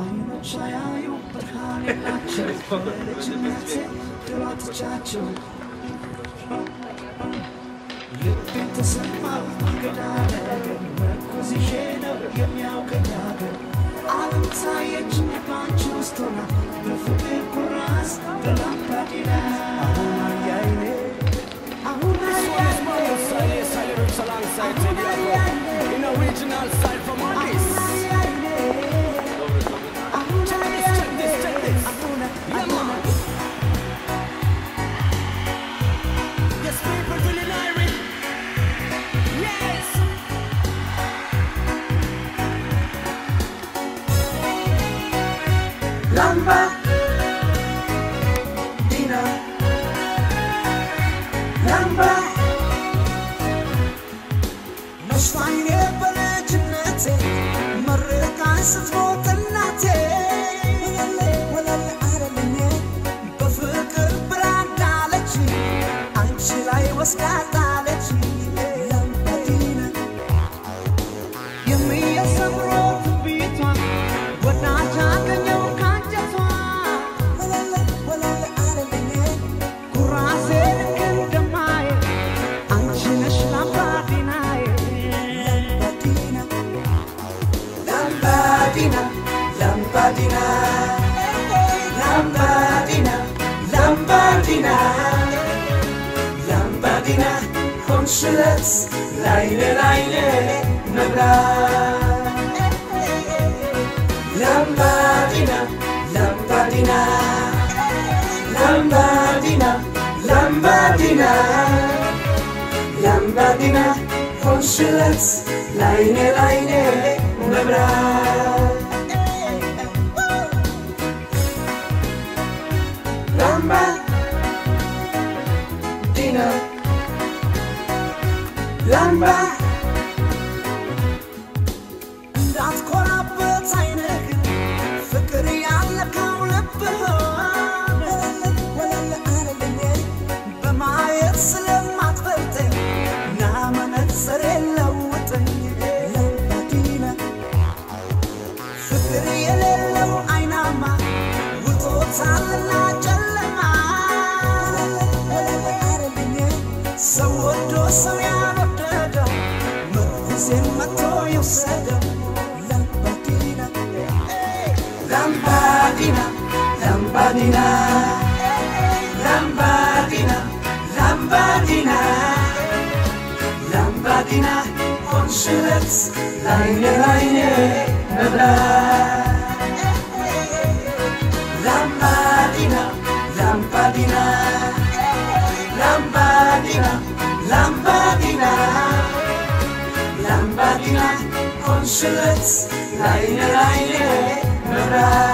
አይኖች አያዩ ብርሃን የላቸው በልጅነቴ ድሮ ትቻቸው ልቤን ተሰማው አለ መርኩዝ ይዤ ነው የሚያውቀኝ አገር ዓለም ታየችኝ ባንቺ ውስጥ ሆና በፍቅር ኩራዝ በላምባዲና ስትሞት እናቴ ወለል አረልኝ ላይ ወስዳጣለች Madina, komşularız, layle layle, nabla. Lambadina, lambadina, lambadina, lambadina, lambadina, komşularız, layle layle, nabla. Lambadina. ላምባ እንዳትኮራበት አይንህ ፍቅር ያለካው ልብህ ወለል አረልኝ በማየት ስለማትበልጠኝ ና መነጽር የለውጠኝ ለመዲና ፍቅር የሌለው አይናማ ውጦታልና lampadina, lampadina, lampadina, lampadina, lampadina, on szylet, lajnie, lajnie, mebla. Lampadina, lampadina, lampadina, lampadina, lampadina, on szylet, lajnie, lajnie, mebla.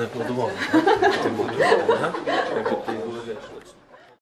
не аплодував. Ти був.